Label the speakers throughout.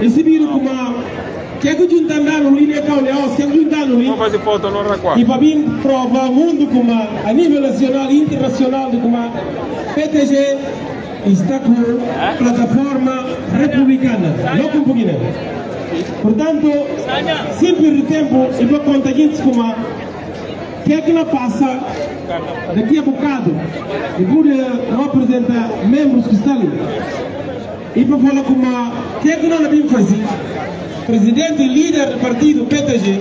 Speaker 1: Recebido como que é que juntando no linha Cauleos, que é que juntando ali.
Speaker 2: Vamos fazer foto.
Speaker 1: E para vir provar o mundo como a nível nacional e internacional de como PTG está com plataforma republicana, não com pouquinho. Portanto, sempre o tempo, eu vou contar gente como que é que não passa daqui a bocado e por representar membros que estão ali. Como que é que nós devemos fazer presidente e líder do partido PTG,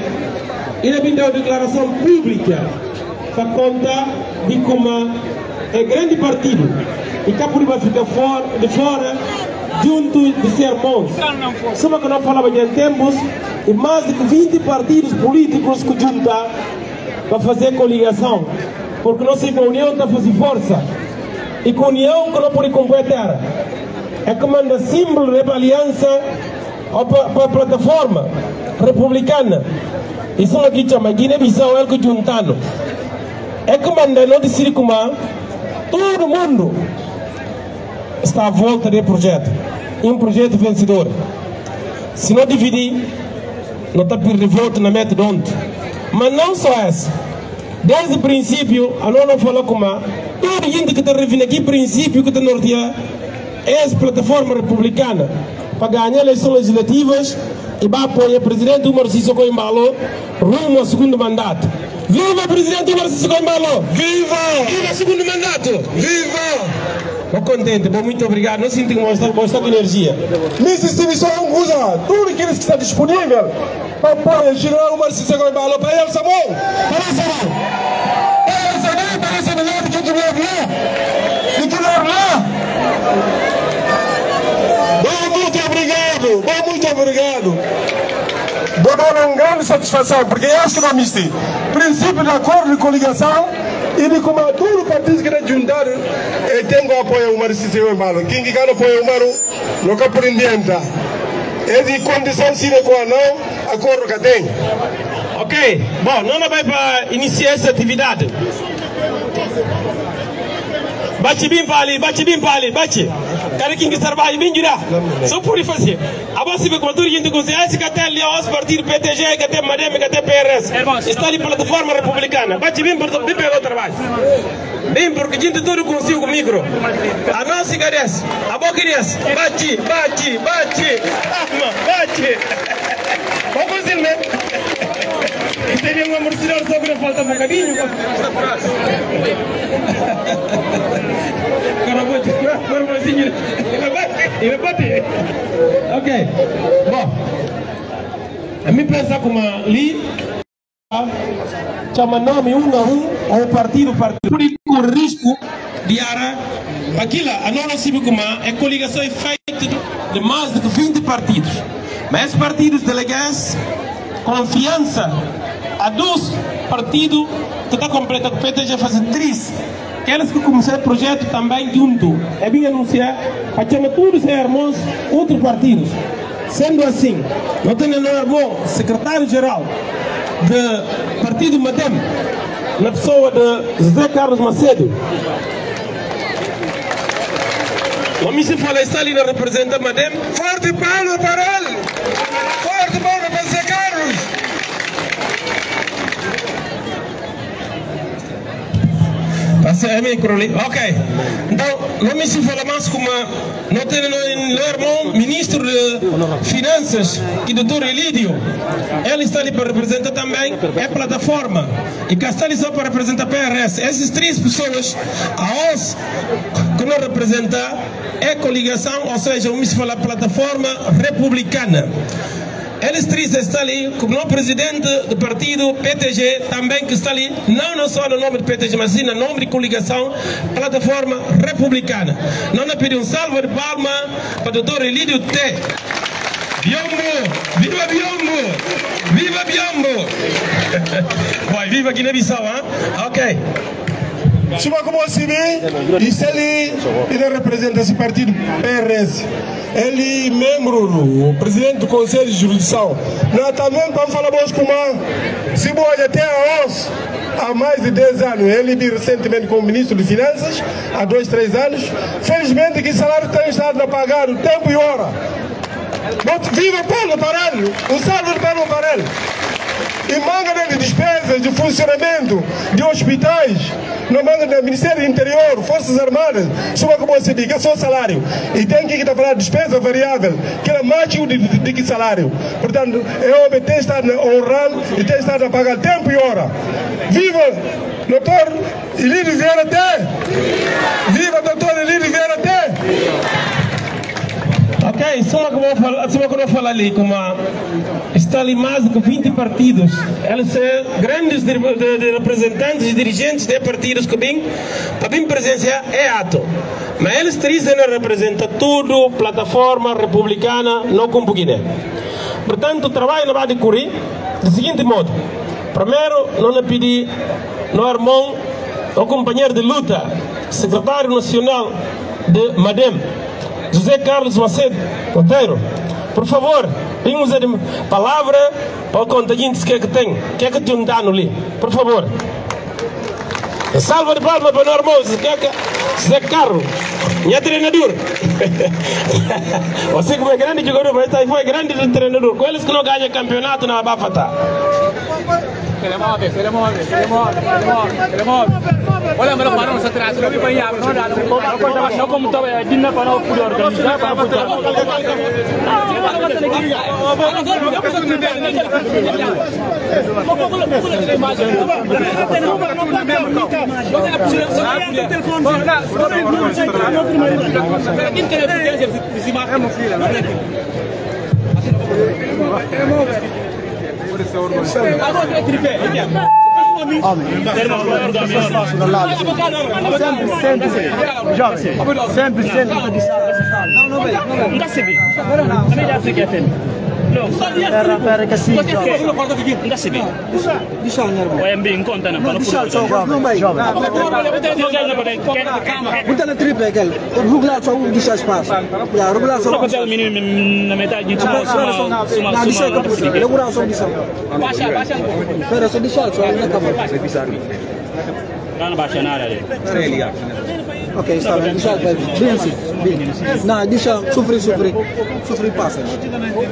Speaker 1: ele dar uma declaração pública para conta de como é grande partido e cá por vai ficar fora, de fora junto de sermões. Só que nós falamos de tempos e mais de 20 partidos políticos que juntam para fazer coligação. Porque nós com a união está fazendo força. E com a união que não pode completar. É como um símbolo de aliança para a plataforma republicana. Isso aqui chama Guiné-Bissau é que juntando. É como não decidir como todo mundo está à volta do projeto. Um projeto vencedor. Se não dividir, não está perdendo voto na meta de ontem. Mas não só essa. Desde o princípio, a não falou como todo gente que está revindo aqui, princípio que está nortear é a plataforma republicana para ganhar eleições legislativas e vai apoiar o presidente Umar Sissoko Embalo rumo ao segundo mandato. Viva o presidente Umar Sissoko Embalo!
Speaker 3: Viva!
Speaker 1: Viva o segundo mandato!
Speaker 3: Viva!
Speaker 1: Estou contente, bom, muito obrigado. Não sinto mostrar bastante energia.
Speaker 3: Mississippi só usa tudo aquilo que está disponível para apoiar o general Umar Sissoko Embalo para ele, tá Dar uma grande satisfação, porque acho que não existe princípio de acordo de coligação e de como todo o partido que quer juntar e tem que apoiar o Mário Ciceu Embalo. Quem quer apoiar o Mário, não quer por indianta. É condição sine qua non, acordo que tem.
Speaker 1: Ok, bom, não vai para iniciar essa atividade. Bate bem para ali, bate bem para ali, bate. Cara, quem quiser vai bem girar. Só por isso fazer. A você vê como tudo gente consegue. Esse que até ali, os partidos PTG, que até Madem, que até PRS. Está ali plataforma republicana. Bate bem para bem pelo trabalho. Bem, porque gente tudo consigo com micro. A nossa cadês, a cadês. Bate, bate, bate. Bate. Vamos conseguir, né? E teria um amortecedor só que não falta um bocadinho. Vou te agora vou seguir. E me bate. Ok. Bom. A mim pensa como ali chama nome um a um ou partido partido. Por o risco de ara aquilo, a sabe como é coligação feita de mais de 20 partidos. Mas partidos delegados confiança a dois partidos que está completo com o PTG fazer três. Aqueles que começaram o projeto também junto. É bem anunciar, chamar todos os irmãos, outros partidos. Sendo assim, não nada bom, secretário-geral do Partido Madem, na pessoa de José Carlos Macedo. O homem se fala, está ali na representa Madem.
Speaker 3: Forte palma para ele!
Speaker 1: Passa a micro ali. Ok. Então, se fala mais como não tem no irmão ministro de Finanças, que doutor Elídio. Ele está ali para representar também a plataforma. E cá está ali só para representar a PRS. Essas três pessoas, a OS, que não representa é coligação, ou seja, vamos falar plataforma republicana. Eles três estão ali, como o presidente do partido PTG, também que está ali, não, não só no nome do PTG, mas sim no nome de coligação, plataforma republicana. Nos pedir um salve de palma para o doutor Elídio T. Biombo! Viva Biombo! Viva Biombo! Vai, viva Guiné-Bissau, hein? Ok.
Speaker 3: Se vê, isso ele, ele representa esse partido PRS. Ele membro, o presidente do Conselho de Jurisdição. Nós também vamos falar com uma, se pode até a OS, há mais de 10 anos. Ele vi recentemente como ministro de Finanças, há 2, 3 anos. Felizmente que o salário tem estado a pagar o tempo e hora. Viva Paulo Parelho, o salve de Paulo Parelho. E manga de despesas de funcionamento de hospitais, não manga do Ministério do Interior, Forças Armadas, suma como se diz, é só salário. E tem que estar falando de despesa variável, que é mais de que salário. Portanto, eu tem que estar e tem estar a pagar tempo e hora. Viva, doutor Ilírio Vieira Té! Viva, doutor Ilírio Vieira Té!
Speaker 1: Ok, só só que falar ali, como está ali mais de 20 partidos. Eles são grandes de, de, de representantes e dirigentes de partidos que vêm para vir presenciar é ato. Mas eles não representam tudo, plataforma republicana, não com Guiné. Portanto, o trabalho vai decorrer do seguinte modo. Primeiro, não pedir no irmão, o companheiro de luta, secretário nacional de MADEM, José Carlos Macedo Monteiro, por favor, vimos a palavra para o contagiante que é que tem, que é que tem um dano ali, por favor. Salva de palma para o normal, se quer que José Carlos, minha treinador. Você como é grande jogador, mas foi grande treinador. Com eles que não ganham campeonato na Bafata.
Speaker 2: Se le muove, se le muove, se le muove, se le muove, se le muove. Olha, mas não se atrás, não vai ir, não dá, não como estava a dinna para o poder organizar para poder.
Speaker 4: Sempre, sempre. Jovem, sempre, sempre. Não, não não.
Speaker 2: Não se vê. Também já sei que é feio.
Speaker 4: Pera, pera, que assim.
Speaker 2: Não se vê.
Speaker 4: Deixa o nervo.
Speaker 2: O MB em conta, não, para
Speaker 4: Não,
Speaker 2: não
Speaker 4: deixa
Speaker 2: poder.
Speaker 4: só, não vai. Muita na triple, aquele. Regular só um deixa espaço. Já, regular só
Speaker 2: Só
Speaker 4: um.
Speaker 2: para ter o menino na metade de
Speaker 4: Espera só,
Speaker 2: suma, suma,
Speaker 4: na deixa
Speaker 2: suma,
Speaker 4: que puxa. Regular só deixa.
Speaker 2: Baixa, baixa.
Speaker 4: Espera só, deixa só, na câmera.
Speaker 2: Não, não baixa nada ali.
Speaker 4: Ok, está bem, deixa. Bem assim, bem. Não, deixa, sofrer, sofrer. Sofrer passa.
Speaker 2: Vou.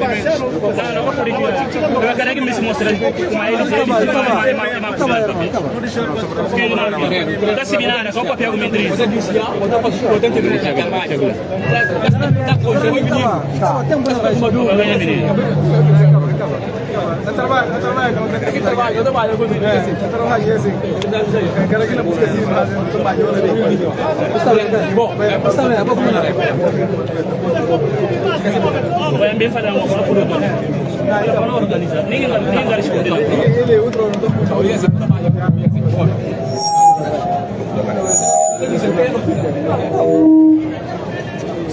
Speaker 2: Eu quero que me se mostre como é ele.
Speaker 4: Tá bom, tá bom. Tá bom, irmão, tá bom.
Speaker 2: Da seminária, só para pegar o medrinho.
Speaker 4: Tá bom, tem um bom
Speaker 3: Trabalho, trabalho, trabalho, eu trabalho, eu trabalho assim. Quero que não busque assim, eu trabalho.
Speaker 4: Está bem, bom, está bem, vou combinar.
Speaker 2: Vai bem fazer uma coisa por outro. Não organiza. Ninguém ninguém vai responder.
Speaker 3: Ele é outro, não estou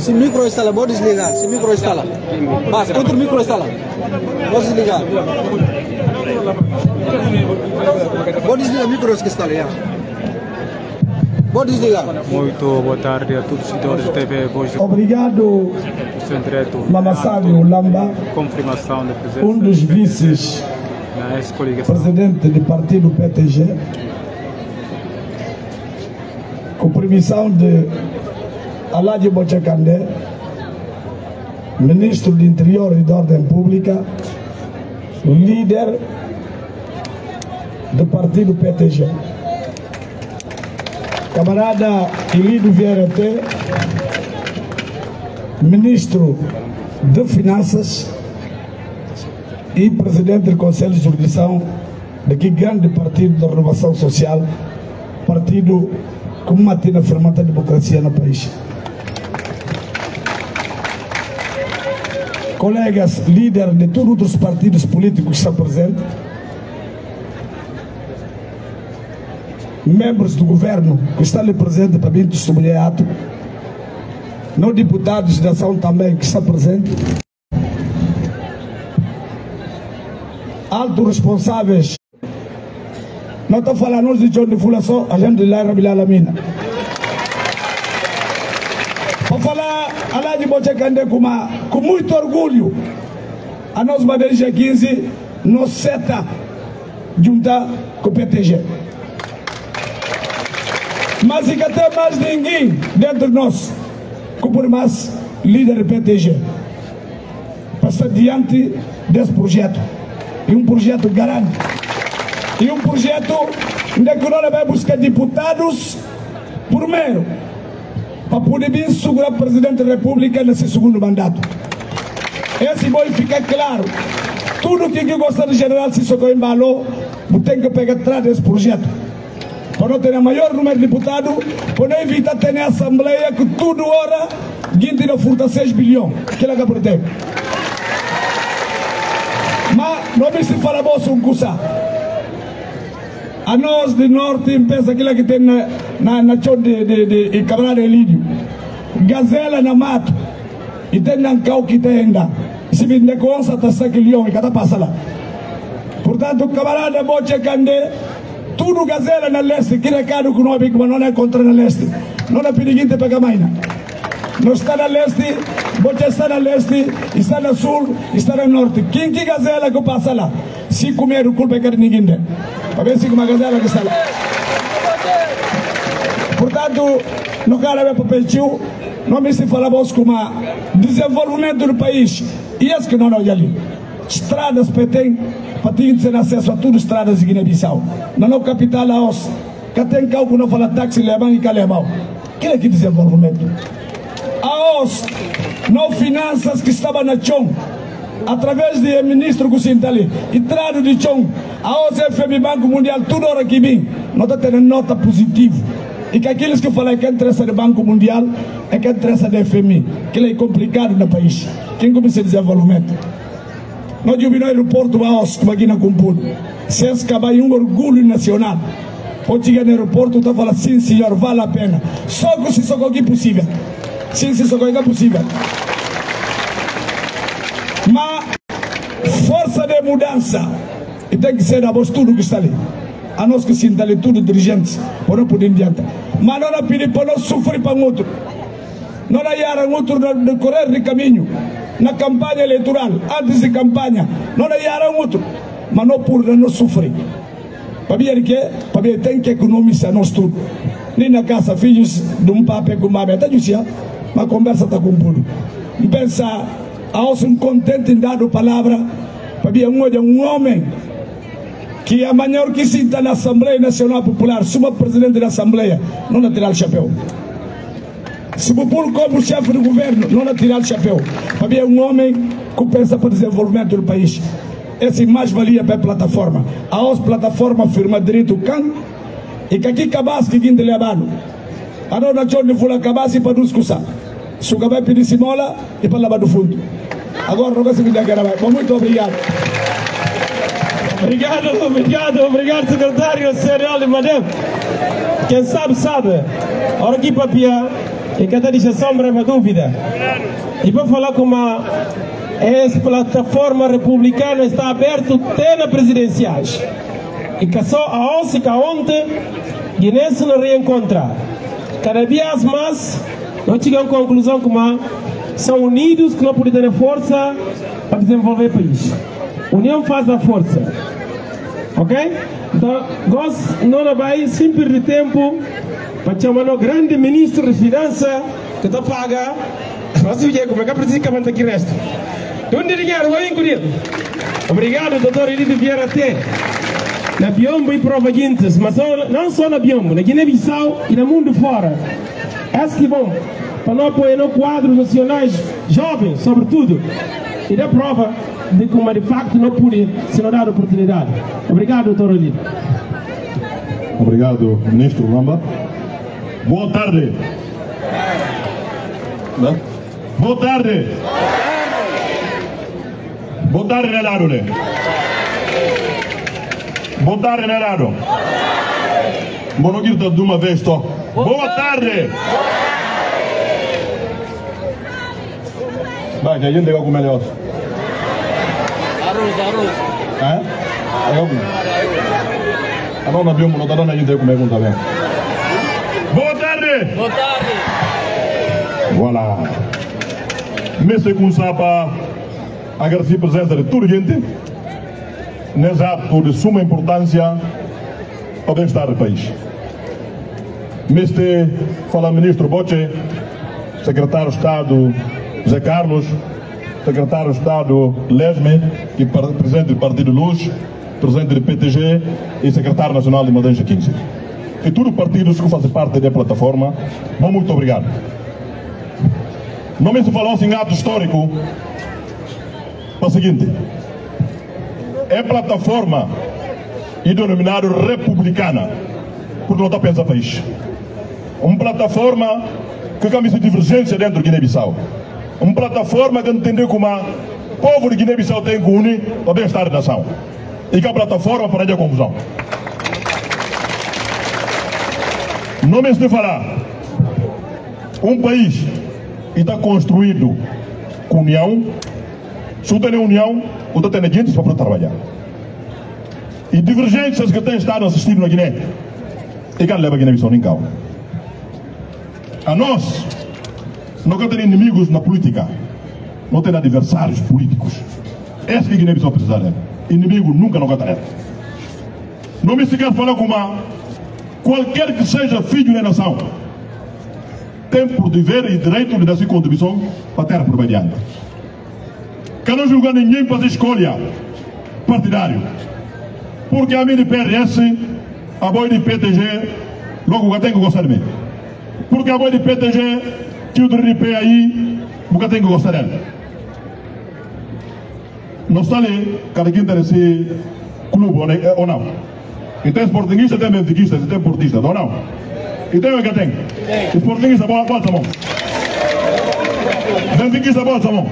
Speaker 4: Se micro instala, pode desligar. Se micro instala. Mas, outro micro instala. Pode desligar. Pode desligar o micro que instala, já. Pode desligar.
Speaker 5: Muito boa tarde a todos os seguidores da TV Voz do
Speaker 6: Obrigado. Mamassávio Lamba,
Speaker 5: Confirmação da presença
Speaker 6: um dos vices presidente do partido PTG, com permissão de Aladi Bochacandé, ministro do Interior e da Ordem Pública, líder do partido PTG. Camarada Elido Vieira T, ministro de Finanças e presidente do Conselho de Jurisdição daqui grande partido da Renovação Social, partido que mantém a fermenta democracia no país. Colegas, líderes de todos os outros partidos políticos que estão presentes, membros do governo que estão ali presentes vir testemunhar ato, não deputados da ação também que estão presentes, altos responsáveis. Não estou falando de John de Fula só, a gente de lá Rabil Alamina. Para falar Aladi Bochecande com, muito orgulho, a nós Madeira 15 nos seta juntar com o PTG. Mas e que até mais ninguém dentro de nós, que por mais líder PTG. passar diante desse projeto. E um projeto grande. E um projeto onde que nós vai buscar deputados, primeiro, para poder vir segurar o presidente da República nesse segundo mandato. Esse vai ficar claro. Tudo que eu gosta do general Sissoko Embalo, tem que pegar atrás desse projeto. Para não ter o maior número de deputados, para não evitar ter a Assembleia que tudo hora, guinte não furta 6 bilhões. Que por ter. Mas não me se fala bolsa um cusa. A nós de norte, pensa aquilo que tem na, na, na chão de, de, de, de. Gazela na mato. E tem na cau que tem ainda. Se me consa, tá 5 leão e cada passa lá. Portanto, camarada Boche Cande, tudo gazela na leste, que recado que é que não é contra na leste. Não é periguinte para maina. Não está na leste, Boche está na leste, está na sul, está na norte. Quem que gazela que passa lá? Se comer o culpa é que ninguém. Para ver se uma gazela que está lá. Portanto, no cara é papel não me se fala vos como desenvolvimento do país. E esse que não olha ali. Estradas tem, para ter acesso a tudo estradas de Guiné-Bissau. É o capital Laos. Que tem carro não fala táxi, levam e calebau. Que é que desenvolvimento? Aos, não finanças que estavam na chão através do ministro Gusintali, e trado de chão, a OCFM Banco Mundial, tudo hora que vem, não está tendo nota positiva. E que aqueles que falam que interessa do Banco Mundial é que interessa do FMI, que é complicado no país. Quem começa a desenvolvimento? Nós tivemos no aeroporto Aos, como aqui na Cumpulo. Se acabar um orgulho nacional. Ou chegar no aeroporto, está falando, sim senhor, vale a pena. Só que se socorro é possível. Sim, se socorro é possível. Mas força de mudança. E tem que ser a voz tudo que está ali. A nós que sinta ali tudo dirigentes, para poder adiante. Mas não pedir para não sofrer para outro. Não é um outro de correr de caminho. Na campanha eleitoral, antes de campanha, não é um outro. Mas não por não sofrer. Para ver que, para ver tem que economizar nós tudo. Nem na casa, filhos de um papo com uma meta, dizia, uma conversa está com tudo. Pensa ao um contente dado palavra para ver um, um homem que é que sinta na Assembleia Nacional Popular, suma presidente da Assembleia, não a tirar o chapéu. Se o povo como chefe do governo, não a tirar o chapéu. Para ver um homem que pensa para o desenvolvimento do país. Essa mais valia para a plataforma. A OS plataforma firma direito can e que aqui cabas que guinde levando. A não na chão fula cabas para nos. Se o cabas pedir simola e para lavar do fundo. Agora não vai se me dar Muito obrigado.
Speaker 1: Obrigado, obrigado, obrigado, secretário Serial e Madame. Quem sabe, sabe. Ora aqui, papia, e até deixa sombra uma dúvida. E para falar com uma essa plataforma republicana está aberta até na presidenciais. E que só a OSICA ontem, Guiné se não reencontrar. Cada vez mais, nós chegamos à conclusão que são unidos que não podem ter força para desenvolver o país. União faz a força. Ok? Então, nós não vai sempre perder tempo para chamar o grande ministro de Finanças que está paga. Mas o como é que precisa que manda aqui resto? Onde dinheiro vai incluir? Obrigado, doutor Elidio Vieira T. Na Biombo e prova guintes, mas não só na Biombo, na Guiné-Bissau e no mundo fora. É que bom, para não apoiar no quadros nacionais jovens, sobretudo, e da prova de como de facto não pude se não dar oportunidade. Obrigado, doutor Olívio.
Speaker 7: Obrigado, ministro Lamba. Boa tarde. Boa tarde. Boa tarde, Nelaro. Boa tarde, Nelaro. Boa tarde de uma vez só. Boa tarde. Vai, que a gente melhor.
Speaker 2: Arroz, arroz.
Speaker 7: É? Aí eu A dona viu, não tá dando a gente comer com também. Boa tarde.
Speaker 2: Boa tarde.
Speaker 7: Voilà. Messe com sapa agradecer a presença de toda gente nesse ato de suma importância ao bem-estar do país. Meste fala ministro Boche, secretário de Estado Zé Carlos, secretário de Estado Lesme, que presidente do Partido Luz, presidente do PTG e secretário nacional de Madeira 15. E todos os partidos que fazem parte da plataforma, bom, muito obrigado. Não me se falou em ato histórico, é o seguinte, é plataforma e denominado republicana, porque não está pensando país. Uma plataforma que camisa divergência dentro de Guiné-Bissau. Uma plataforma que entendeu como o povo de Guiné-Bissau tem que unir para bem-estar da nação. E que é a plataforma para a confusão. Não me estou falar. Um país está construído com união. Se você tem união, você tem gente para trabalhar. E divergências que tem estado assistindo na Guiné. E que leva a Guiné-Bissau em calma. A nós, não temos inimigos na política, não temos adversários políticos. Esse que a Guiné-Bissau precisa de. Inimigo nunca não terá. Não me sequer falar com uma qualquer que seja filho da nação tem por dever e direito de dar sua contribuição para a terra por mediante. Que não julgar ninguém para escolha partidário. Porque a mim de PRS, a boi de PTG, logo tenho que gostar de mim. Porque a boi de PTG, que o DRP aí, nunca tenho que gostar dela. Não está ali, cada quem tem benfiquista, tem portista, não? E tem o que tem? Sportinguista, bota a mão. Benfiquista, bota a mão.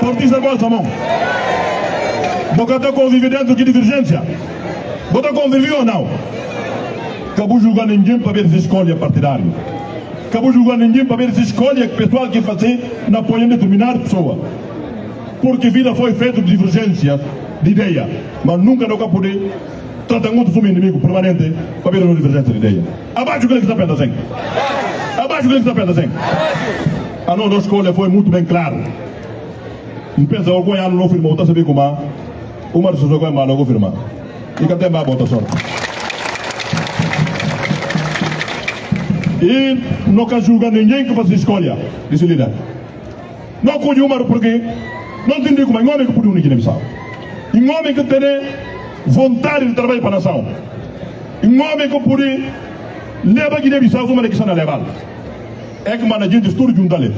Speaker 7: Portista, bota a mão. Porque está conviver dentro de divergência. Você conviveu ou não? Acabou julgar ninguém para ver se escolhe partidário. Acabou julgar ninguém para ver se escolhe pessoal que fazer na apoio de determinada pessoa. Porque a vida foi feita de divergência de ideia, mas nunca não poder tratar muito como inimigo permanente para ver uma divergência de ideia. Abaixo o que está pensando assim. Abaixo o que está pensando assim. A nossa escolha foi muito bem clara. Não pensa, o Goiano não firmou, está sabendo como uma das pessoas que não vou. E cadê mais bota sorte? E não quer julgar ninguém que faz escolha desse líder. Não conhe uma porque não entendi como é um homem que pode unir Guiné-Bissau. Um homem que tem vontade de trabalhar para a nação. Um homem que pode levar Guiné-Bissau uma está levar. É que a gente estuda junto ali.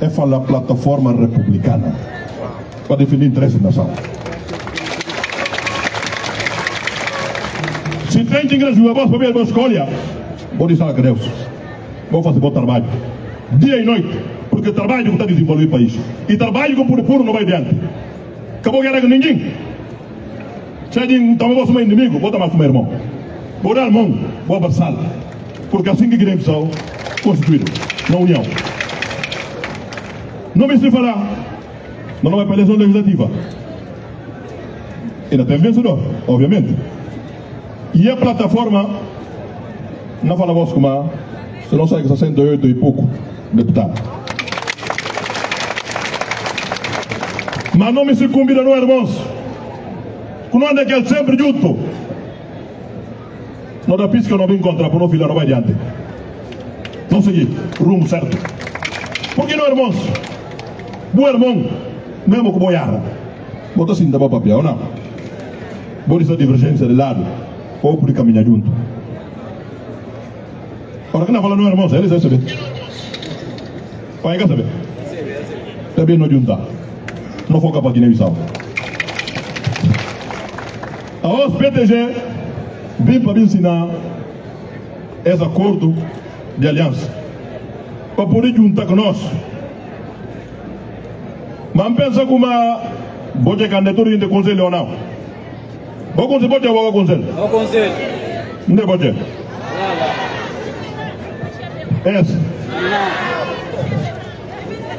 Speaker 7: É falar plataforma republicana para defender interesse da nação. Se tem que para ver a escolha, vou dizer a Deus. Vou fazer bom trabalho. Dia e noite. Porque trabalho está desenvolvendo o país. E trabalho que por puro não vai adiante. Acabou guerra com ninguém. Alguém também vou ser inimigo, vou tomar como irmão. Vou dar a mão, vou abraçá-lo. Porque assim que Guiné-Bissau constituído na União. Não me se falar, não vai para a eleição legislativa. Ainda tem vencedor, obviamente. E a plataforma, não fala voz como a, se não sai que 68 e pouco deputados. Mas não me convida, não, irmãos. Quando anda aquele sempre junto. Não dá pisca, não vem encontrar, por não filar, não vai adiante. Não seguir, rumo certo. Porque não, irmãos? Bom irmão, mesmo com boiarra. Bota assim, para papel, não? Bota essa divergência de lado ou por caminhar junto. orakana hola nuera mosa elisa sobe wayga e sobe tabe no junta. No foka pa guinée-bissau aos ptg vim para me ensinar esse acordo de aliança para poder juntar com nós mas pensa como bote candidatura de conselho ou não vou conselho bote ou vou conselho
Speaker 2: vou conselho
Speaker 7: não é bote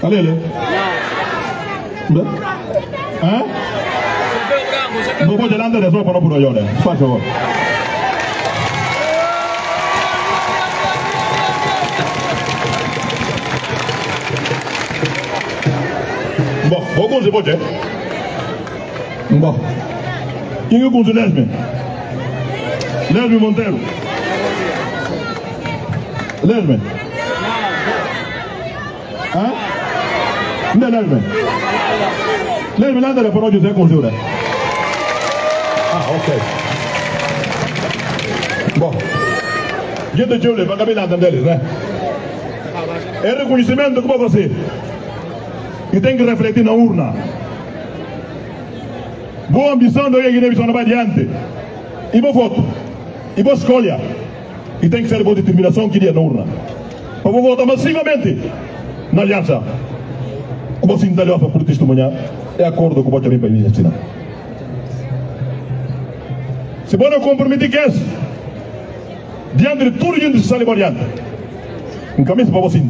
Speaker 7: Ali, ali. Não. Andar de só para não poder olhar. Faz favor. Bom, bom conselho, pode? Bom. Quem é o conselho Lesme? Lesme Monteiro. Hã? Não, não, não. Não, não, não, para José com Jura. Ah, ok. Bom. Gente de olho, para caminhar deles, né? É reconhecimento como você. E tem que refletir na urna. Boa ambição do Guiné-Bissau não vai adiante. E boa voto. E boa escolha. E tem que ser boa determinação que iria na urna. Para vou votar massivamente na aliança. Como se entendeu para por testemunhar, é acordo com o Bochamim para a. Se você não comprometer que é diante de tudo gente sai variante, em camisa para você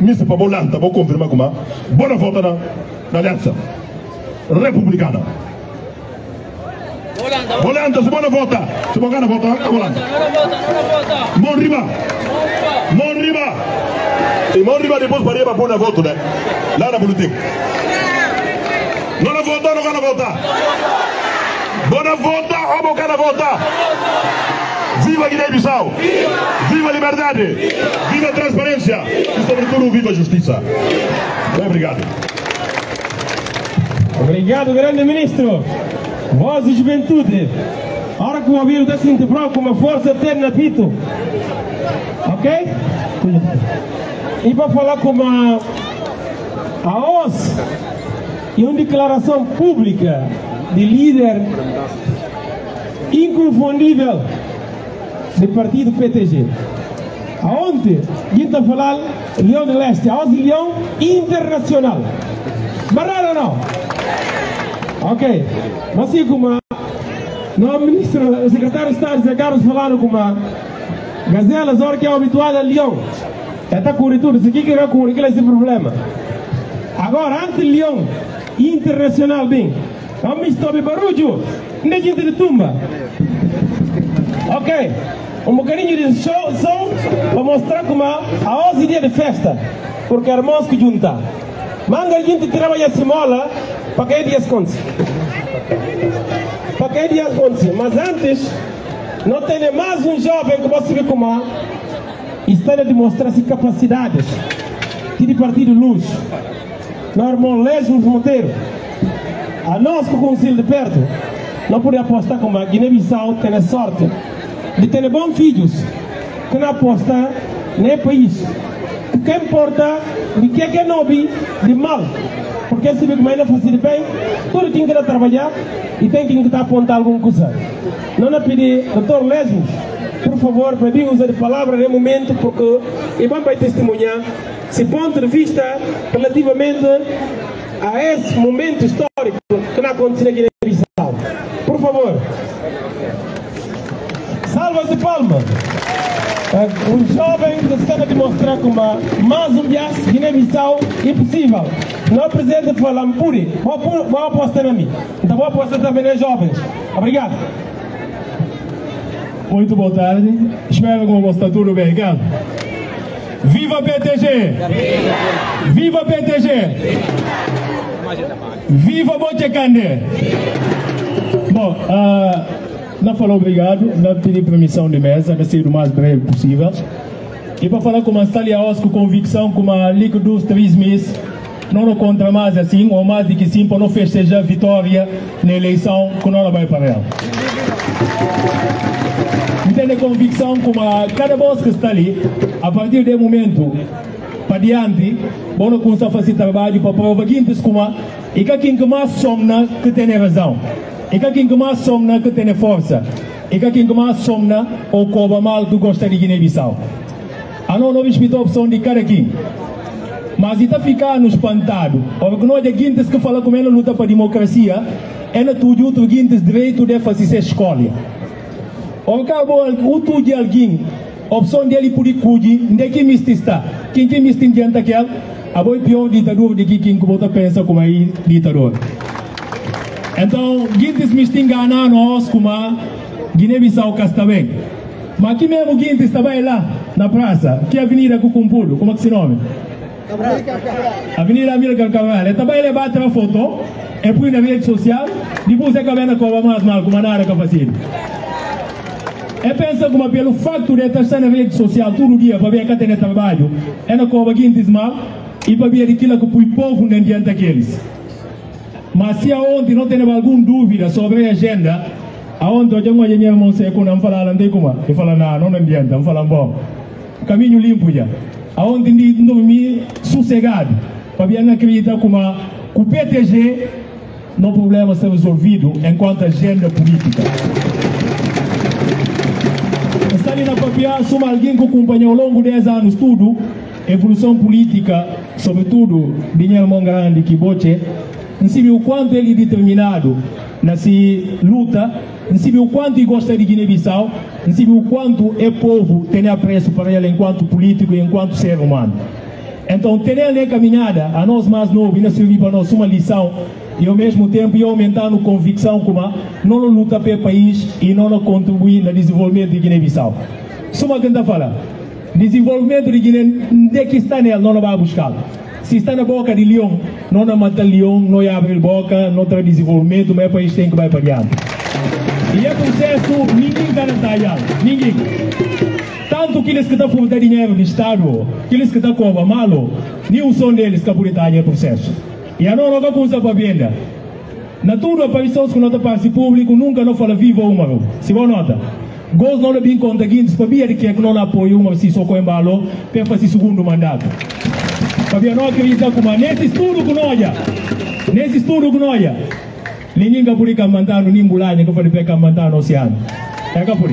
Speaker 7: missa para volanta, vou confirmar como boa volta na, na aliança republicana. Volanta, se boa volta, gana volta, a volanta. Mão riba, mão riba. E mão riba depois para ir para pôr na voto, né? Lá na política. Não na volta, não gana volta. Boa volta, boa gana volta. Viva Guiné-Bissau! Viva a liberdade! Viva a transparência! E, sobretudo, viva a justiça! Muito obrigado.
Speaker 1: Obrigado, grande ministro. De juventude. A hora que o ouvido da Cinto com uma força eterna, Pito. Ok? E para falar com a, a OS e uma declaração pública de líder inconfundível do partido PTG. Aonde? A falando Leão do Leste, a OS Leão Internacional. Barrar ou não? Ok. Mas assim como no ministro, o secretário de Estado, Zé Carlos, falaram com a Gazela, hora que é habituada a Leão. Já está com tudo, isso aqui que vai com esse problema. Agora, antes de Leão Internacional, bem, vamos estourar barulho, nem gente de tumba. Ok. Um bocadinho de show, som para mostrar como a, a hoje dia de festa, porque irmãos que juntar. Manga gente trabalha a mola para que dia acontece. Para que dia acontece. Mas antes, não tem mais um jovem que você vê como está a demonstrar-se capacidades que de partido luz. Irmão Lesmos Monteiro, a nós que o conselho de perto, não pode apostar como a Guiné-Bissau tem sorte de ter bons filhos que não aposta nem país. O que importa de que é que não vi de mal. Porque se vê como ainda fazer bem, tudo tem que ir a trabalhar e tem que estar apontar alguma coisa. Não é pedir, doutor Lesmos, por favor, pedir usar de palavra no momento, porque vamos vai testemunhar se ponto de vista relativamente a esse momento histórico que não aconteceu aqui na Guiné-Bissau. Por favor. Salvas de palmas. Um jovem que está a demonstrar como mais um dia Guiné-Bissau impossível. Não presidente fala puri. Vou apostar na mim. Então vou apostar também nos jovens. Obrigado.
Speaker 8: Muito boa tarde. Espero que você tudo bem. Obrigado. Viva PTG! Viva PTG! Viva Botecande! Bom, uh, não falou obrigado, não pedi permissão de mesa, vai ser o mais breve possível. E para falar com uma Stalia com convicção, com uma Liga dos três meses, não nos contra mais assim, ou mais de que sim, para não festejar a vitória na eleição que não vai para ela. Entende convicção como a cada voz que está ali, a partir do momento para diante, não começar a fazer trabalho para prova guintes como e que quem que mais somna que tem razão. Que quem que mais somna que tem força. Que quem que mais somna ou coba mal que gosta de Guiné-Bissau. A não não respeita a opção de cada quem. Mas está ficando espantado. Porque nós de guintes que fala como ela luta para a democracia, é na tudo outro guintes direito de fazer escolha. O cabo o tu de alguém, opção dele por icude, onde que misti está? Quem que misti diante aquele? A boi pior ditador de que quem que pensa como aí ditador. Então, guintes misti engana nós como Guiné-Bissau casta bem. Mas aqui mesmo guintes bem lá, na praça, que avenida Cucumpulo, como é que se nome? Avenida Amílcar Cabral. Está bem levar a foto, é põe na rede social, depois é que a cobra mais mal, como a nada que fazia. É pensa como pelo facto de estar na rede social todo dia para ver que tem trabalho, é na cova guintes mal, e para ver aquilo que o povo não adianta aqueles. Mas se aonde não tem alguma dúvida sobre a agenda, aonde uma gente não sei como não falar não tem como, e fala não, não adianta, não fala bom. Caminho limpo já. Aonde não me sossegado, para ver acreditar como o PTG não problema ser resolvido enquanto agenda política. Está ali na papia, soma alguém que acompanhou ao longo de 10 anos tudo, evolução política, sobretudo, Daniel que sabe o quanto ele é determinado nessa luta, não sabe o quanto ele gosta de Guiné-Bissau, não sabe o quanto é povo tem apreço para ele enquanto político e enquanto ser humano. Então, ter ele caminhada, a nós mais novos, ainda servir para nós uma lição e ao mesmo tempo ir aumentando convicção como não luta pelo país e não contribuir no desenvolvimento de Guiné-Bissau. Suma que está falando, desenvolvimento de Guiné, onde é que está nele, não vai buscar. Se está na boca de leão, não na mata leão, não abre a boca, não traz desenvolvimento, mas o país tem que vai para diante. E é processo, ninguém garanta ninguém. Tanto que eles que estão dar dinheiro do Estado, que eles que estão com malo, nenhum som deles está por dar dinheiro processo. E a não roga com essa venda. Na tudo a aparição que nota parte público nunca não fala vivo uma, se vão nota. Gols não bem conta que para que é que não apoia uma se só com embalo para fazer segundo mandato. Para ver não acredita como nesse estudo que nós nesse estudo que nós ninguém por ir cantando nem bulanya que foi para cantar no oceano. É que por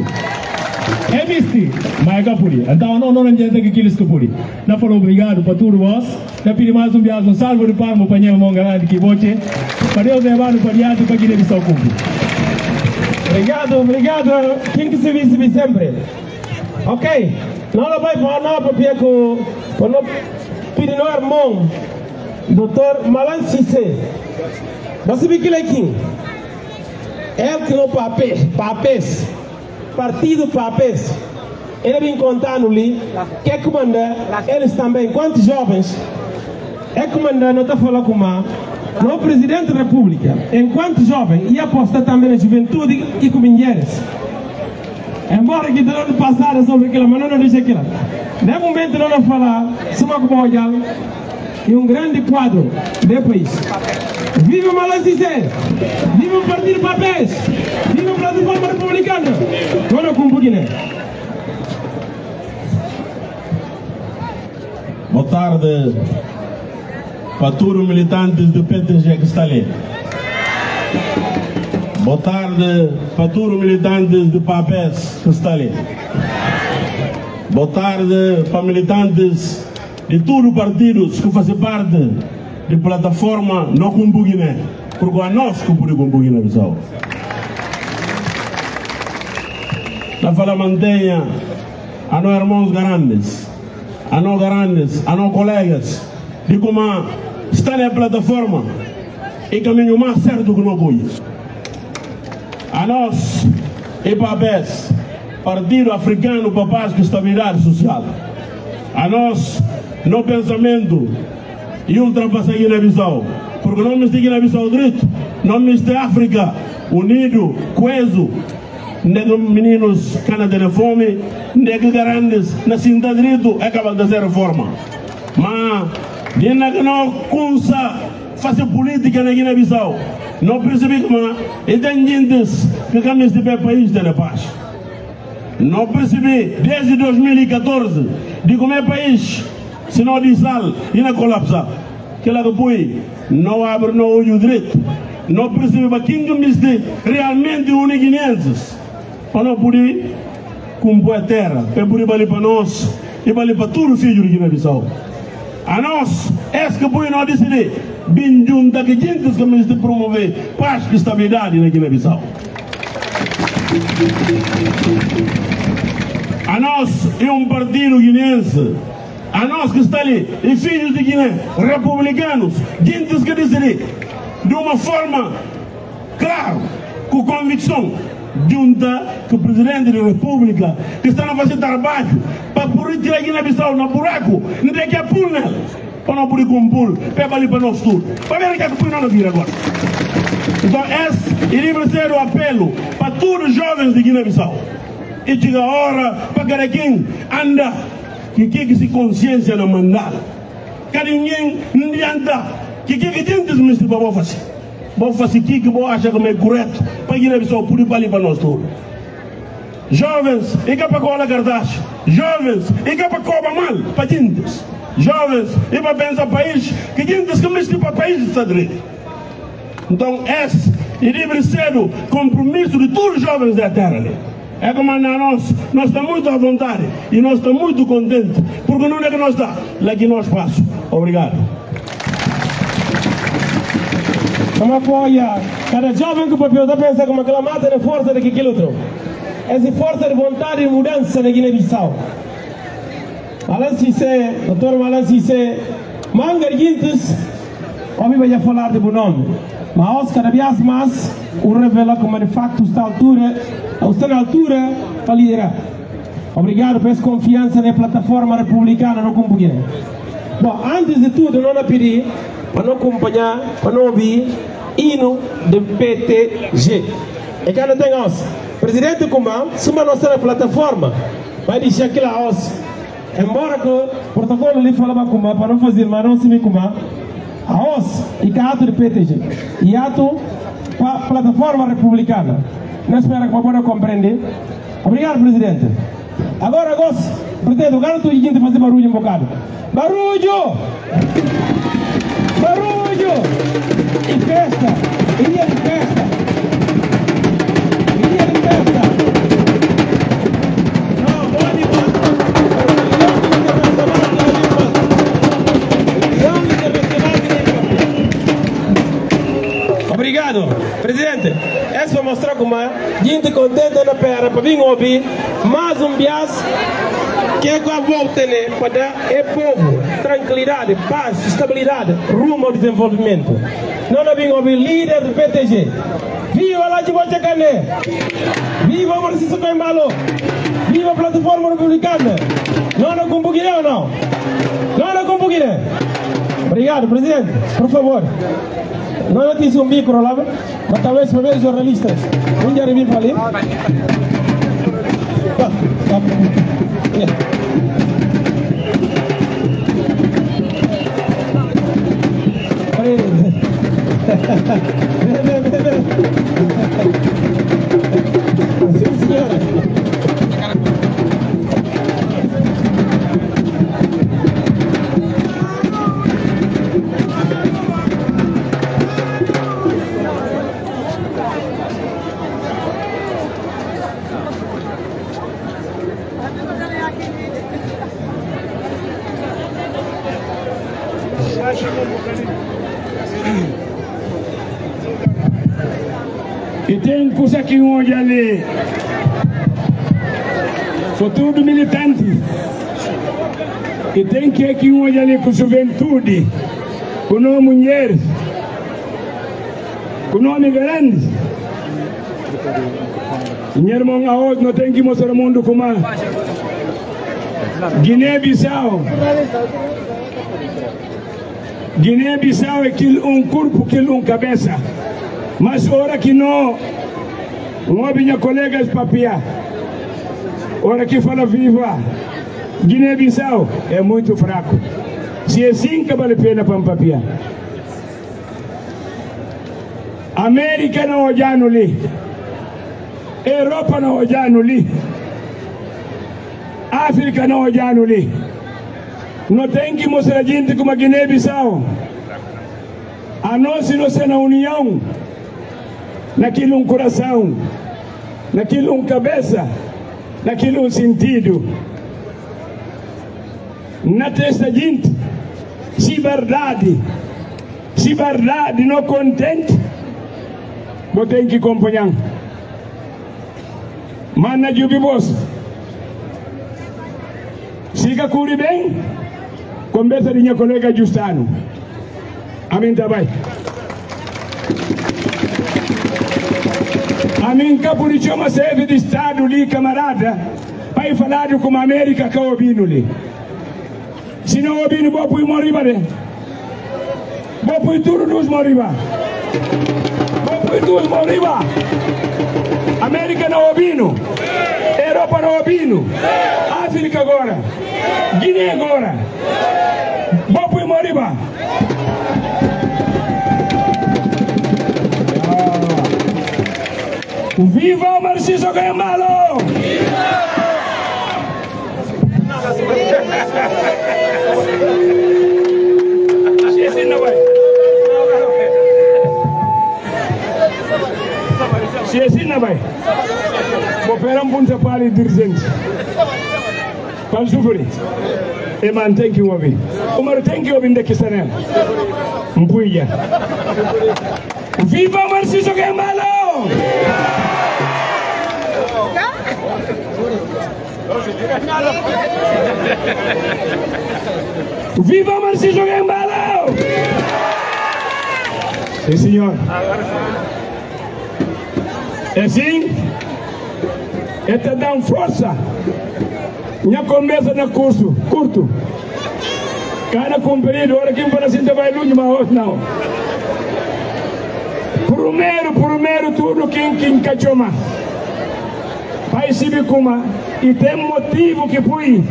Speaker 8: é misti, mas é. Então não não adianta que aqueles capuri. Na falou obrigado para tudo vós. Na pedi mais um viagem, salvo de palmo para Nhama Mongarani que bote. Para Deus levar para diante para Guiné-Bissau cumprir.
Speaker 1: Obrigado, obrigado. Quem que se visse sempre. Ok. Não não vai para não para pieco. No irmão. Doutor Malan Cissé. Você viu que ele aqui? Ele não papéis, papéis. Partido Papes, ele vem contando ali que é comandar, eles também, quantos jovens, é comandar, não está falando com uma, no presidente da república, enquanto jovem, e aposta também na juventude e com mulheres. Embora que do ano passado sobre aquilo, mas não deixa aquilo. De momento não vamos falar, suma como olhar, e um grande quadro do país. Viva o Malassizé! Viva o Partido Papéis! Viva a Plataforma Republicana! Agora com Guiné.
Speaker 9: Boa tarde para todos os militantes do PTG que está ali. Boa tarde para todos os militantes do PAPES que está ali. Boa tarde para militantes de todos os partidos que fazem parte da plataforma Não Cumbu porque a nós cumprimos Cumbu Guiné-Bissau. Na fala mantenha a nós irmãos grandes, a nós grandes, a nós colegas, de como está na plataforma e caminho mais certo que não conheço. A nós, IPABES, Partido Africano para a Paz e Estabilidade Social. A nós, no pensamento e ultrapassar Guiné-Bissau. Porque não de Guiné-Bissau direito, não de África, unido, coeso, nego meninos cana de fome, nego grandes, na cinta direito, acaba de ser reforma. Mas, que não consa fazer política na Guiné-Bissau, não percebi como e tem gente que caminha de país de paz. Não percebi desde 2014 de como é país se não de sal e não colapsa. Que lá que não abre não olho direito. Não percebe para quem que me realmente uniguinenses para não poder cumprir a terra. Para poder valer para nós e para todos os filhos de Guiné-Bissau a nós é que põe não decidir bem junto que me promover paz e estabilidade na Guiné-Bissau a nós é um partido guinense, a nós que está ali, e filhos de Guiné, republicanos, gente que decidir de uma forma clara, com convicção, junta que o presidente da república que está a fazer trabalho para poder tirar Guiné-Bissau no buraco, não tem que a pulo nela, para não poder compor, para ali para nós tudo, para ver o que é que não vir agora. Então esse iria ser o apelo para todos os jovens de Guiné-Bissau e chega a hora para cada quem anda que que se consciência na mandar. Ñing ndianta ki ki ki tintis ministre ba bo fasi bo fasi ki bo acha comme guret pa gina biso puri bali ba nostro jovens e capa cola gardash jovens e capa coba mal? Pa tintis jovens e pa pensa país? Que tintis que ministre pa país está direito então esse e livre cedo compromisso de todos os jovens da terra ali. É como nós, nós estamos muito à vontade e nós estamos muito contentes, porque não é que nós está, lá que nós passamos. Obrigado.
Speaker 1: Como apoia cada jovem que o está pensando como aquela mata força de que aquilo outro. Essa força de vontade de mudança na Guiné-Bissau. Alan Cissé, doutor Alan Cissé, Mangar Guintes, homem vai falar de bom nome. Mas cada vez mais o revela como de facto está à altura, está na altura para liderar. Obrigado por essa confiança na plataforma republicana no Combo Guiné. Bom, antes de tudo, não pedir para não acompanhar, para não ouvir hino do PTG. E cá não tem os. Presidente Kumba, suma nossa plataforma, vai deixar aquela os. Embora que o protocolo ali falava Kumba, para não fazer, mas não se me Kumba, a OS e cá ato do PTG. E ato para a plataforma republicana. Não espera que a possa compreender. Obrigado, presidente. Agora, gosto, presidente, eu quero tu fazer barulho um bocado. Barulho! Barulho! E festa! Dia de festa! Dia de festa! Não, pode Obrigado, presidente. Essa vai mostrar como é. Gente contente na pera para vir ouvir mais um bias que é que a volta né, para dar é povo tranquilidade, paz, estabilidade, rumo ao desenvolvimento. Não é vir ouvir líder do PTG. Viva lá de Bochacané! Viva o Marciso Coimbalo! Viva a plataforma republicana! Não é ou não? Não é? Obrigado, presidente. Por favor. Não eu disse um micro lá, mas talvez para ver jornalistas. Um dia vir para ali. Vem, vem, vem.
Speaker 10: Que ali com juventude, com nome mulher, com nome grande. Minha irmã hoje não tem que mostrar o mundo como Guiné-Bissau. Guiné-Bissau é um corpo, aquilo um cabeça. Mas ora que não, não minha colega papia. Ora que fala viva, Guiné-Bissau é muito fraco. Se assim que vale a pena para papia. América não olhando ali. Europa não olhando ali. África não olhando ali. Não tem que mostrar a gente como a Guiné-Bissau. A nós, nós na união naquilo um coração, naquilo um cabeça, naquilo um sentido. Na testa gente, se verdade, se verdade não contente, tem que acompanhar. Mana jubi bos. Siga curi bem, conversa de minha colega Justano. Amin tabai. A mim caprichou uma chefe de Estado ali, camarada, para falar com a América que eu ouvindo ali. Ouvindo, vou pôr moriba, né? Vou pôr tudo nos moriba. Vou pôr tudo moriba. América não ouvindo. Europa não ouvindo. África agora. Guiné agora. Vou pôr Moriba. Viva o Marciso Gambalo! Sì, no, vai. Sì, sì, no, vai. Bo peram punta pali dirigente. Pal sufuri. E man thank you wabi. Umar thank you wabi. Viva Marciso Gambalo! Viva Marciso Gambalo! Sim, senhor. É sim? Esta dá força. Minha começa na curso, curto. Cada comprido, hora que para assim vai longe, mas não. Primeiro, primeiro tudo quem quem cachoma. Pai sibi kuma e tem motivo que fui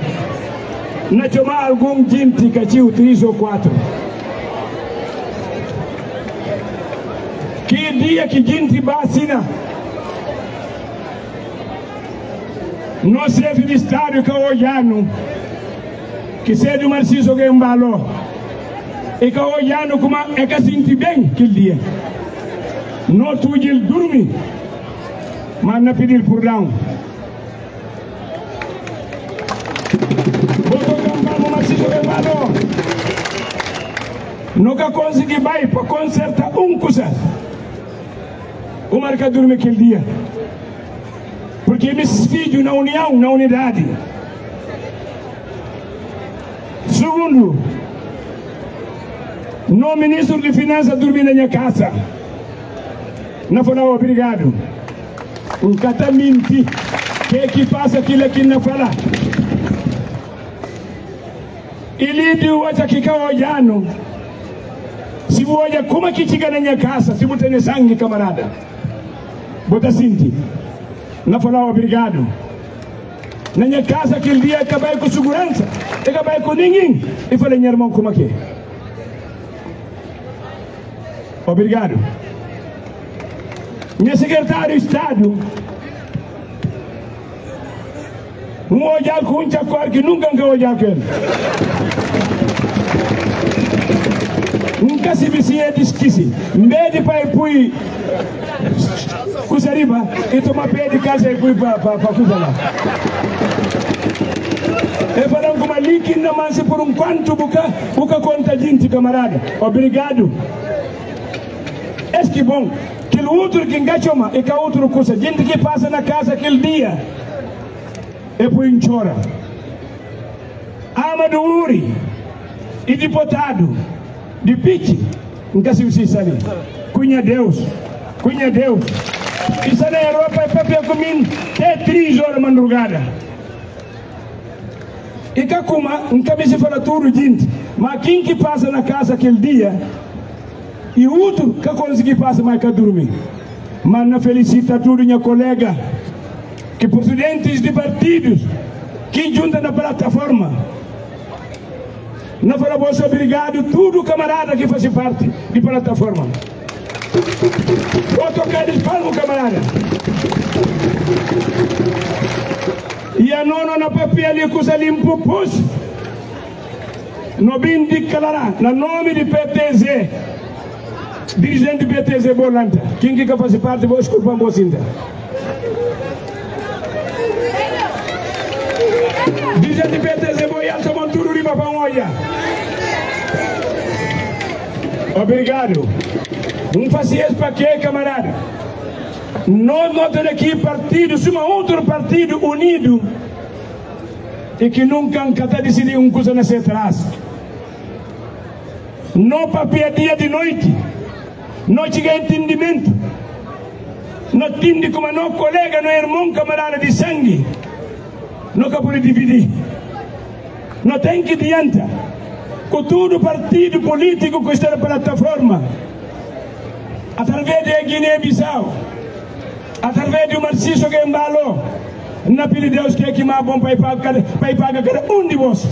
Speaker 10: na chamar algum gente que três ou quatro. Que dia que gente vacina no chefe de Estado que é olhando que seja o Marciso que embalou e que olhando como é que sente bem aquele dia. Não tu ele mas não pedir perdão. Botou campanha no Marciso que embalou. Nunca consegui vai para consertar um coisa. O marca dorme aquele dia. Porque meus filhos na união, na unidade. Segundo, no ministro de Finanças dormir na minha casa. Não foi não, obrigado. Cataminte que é que faz aquilo que não fala. Ele deu hoje aqui que olhando. Se você olha como é que chega na minha casa, se você tem sangue, camarada. Bota sinti. Não falar obrigado. Na minha casa aquele dia acabei com segurança, acabei com ninguém. Minha secretário de Estado, um olhar com um chacor que nunca que olhar com ele. Nunca se vicia de esqueci. Mede para pui Kusariba, e tomar pé de casa e pui para coisa lá. E ali que ainda mais por um quanto buca, buca conta gente, camarada. Obrigado. É que bom. Que o outro que engachoma e que outro coisa. Gente que passa na casa aquele dia. E põe chora. Amado Uri, e deputado, de Pichi, nunca se viu ali. Cunha Deus, cunha Deus. Isso na Europa é papel comigo, até três horas madrugada. E que como, nunca me se fala tudo, gente. Mas quem que passa na casa aquele dia, e outro que consegui passar mais que dormir. Mas não felicita tudo minha colega, que presidentes de partidos, que juntam na plataforma, não fala você obrigado, tudo camarada que faz parte de plataforma. Vou tocar de palmo, camarada. E a nona na papel que os limpo pus. No de calará, na nome de PTZ, dirigente PTZ Bolanta. Quem que faz parte, vou esculpar você ainda. Dirigente de PTZ Bolanta, Monturo Riba Pamoia. Obrigado. Fazia isso para quê, camarada? Nós não temos aqui partido, somos outro partido unido e que nunca está decidir uma coisa nessa atrás. Não papel dia de noite, não tinha entendimento, não entende como não colega, não irmão, camarada de sangue, não pode dividir. Não tem que adianta com todo partido político que está na plataforma, através da Guiné-Bissau, através do Marciso que embalou, na pele de Deus que é que mais bom para pagar cada um de vós.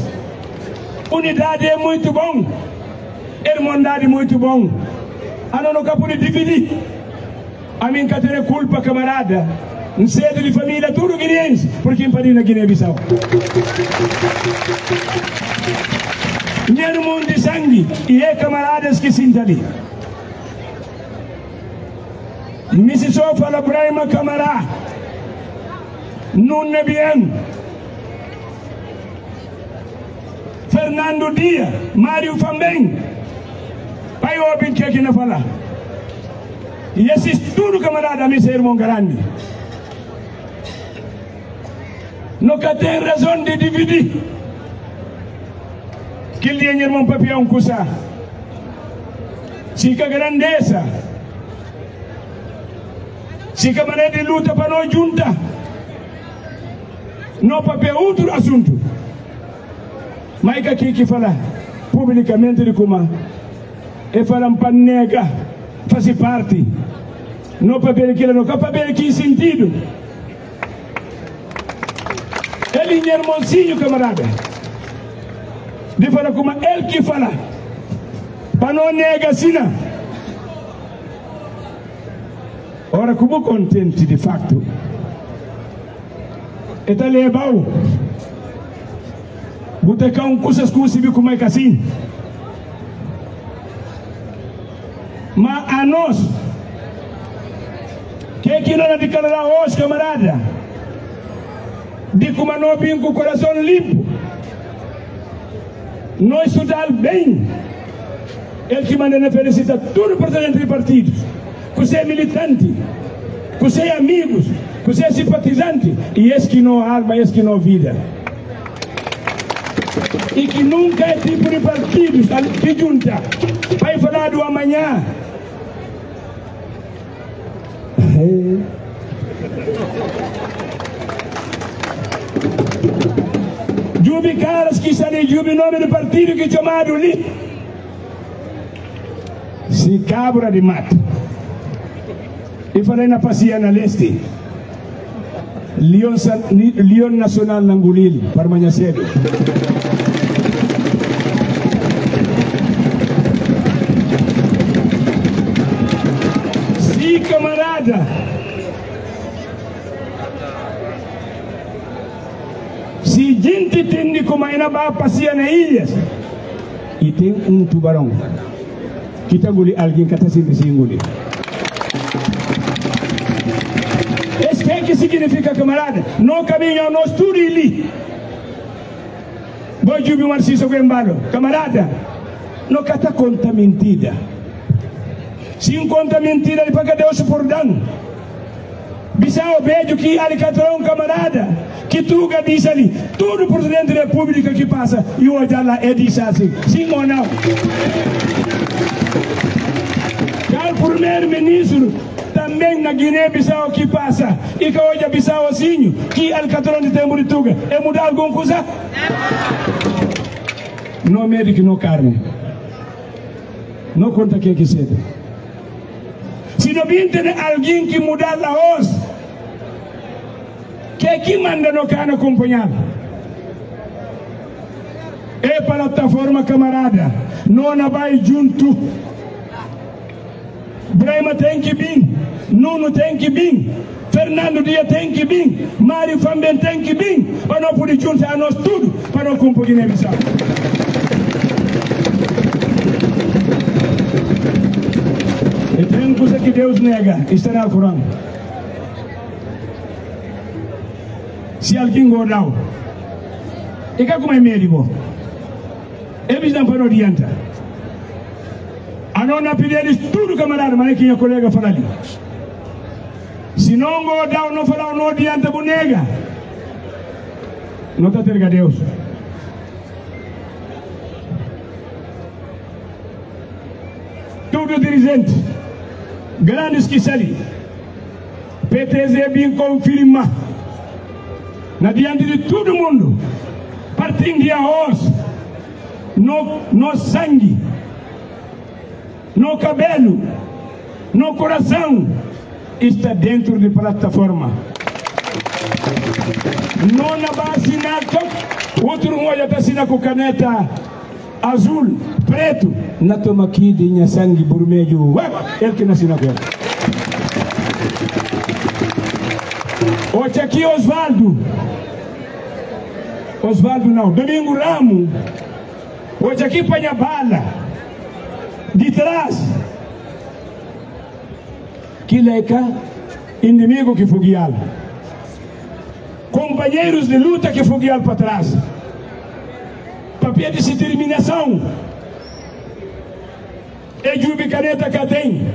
Speaker 10: Unidade é muito bom, irmandade muito bom. De dividir. A mim ter culpa, camarada. Um cedo de família, tudo guineense, porque impediu na Guiné-Bissau. Nero mundo de sangue, e é camaradas que sinta ali. Mrs. Fala Brahma Camará, Nuna Bien, Fernando Dia, Mário Fambem, Pai Obin que aqui na fala. E esses tudo camarada me ser irmão grande. Nunca tem razão de dividir. Que ele é irmão papião cusa. Sica grandeza. Sica maneira de luta para nós junta. Não papel outro assunto. Mas aqui que fala publicamente de como e falam para nega fazer parte. Não papel aquilo, não papel que sentido. Ele é irmãozinho, camarada. De falar como ele que fala. Para não negar assim. Ora, como contente de facto. Lebau. Buteka um coisas com se como é que assim. Mas a nós, que que não declarar hoje, camarada? De como vim com o coração limpo. Nós estudar bem. Ele que manda felicita tudo por dentro de partidos. Que você é militante, que você é amigos, que você é simpatizante. E esse que não alma, esse que não vida. E que nunca é tipo de partidos que junta. Vai falar do amanhã. Jubi caras que em Jubi nome do partido que chamado ali. Se cabra de mato. E falei na passeia na leste. Leon, Leon Nacional Nangulil, para camarada. Se gente tem como ainda vai passear na ilhas e tem um tubarão que está engolindo alguém que está sendo engolir. Isso que, que significa, camarada? Não caminha nós tudo ali. Vou jubir Marciso Guembalo. Camarada, não cata conta mentira. Se conta mentira, ele paga Deus por dano. Bissau beijo que alicatrão camarada que tuga diz ali tudo por dentro da república que passa. E hoje ela é diz assim sim ou não? Qual primeiro-ministro também na Guiné-Bissau que passa. E que hoje Bissau assim que alicatrão de tempo de tuga é mudar alguma coisa? Não médico não carne não conta quem que seja se não vem alguém que mudar a voz que que manda no cano acompanhar? É plataforma camarada, não vai junto. Brema tem que vir, Nuno tem que vir, Fernando Dia tem que vir, Mário Famben tem que vir, para não poder juntar a nós tudo, para não cumprir Guiné-Bissau. E tem coisa que Deus nega, está na Corão. se alguém gordau e ka kuma médico. Eles não para adianta a não na pedir tudo camarada mas que a colega fala ali. Se não gordau não falar não adianta bonega não está terga Deus. Tudo dirigente grandes que sali PTZ bem confirma. Na diante de todo mundo, partindo de arroz, no, no sangue, no cabelo, no coração, está dentro de plataforma. Não na base nada, outro está assinando com caneta, azul, preto, na toma aqui de minha sangue burmejo. Ele que nasceu na guerra. Hoje aqui Osvaldo. Osvaldo não, Domingo Ramo. Hoje aqui Panha Bala. De trás. Que leca, inimigo que fugial. Companheiros de luta que fugial para trás. Papel de determinação. É Jubi Caneta que tem.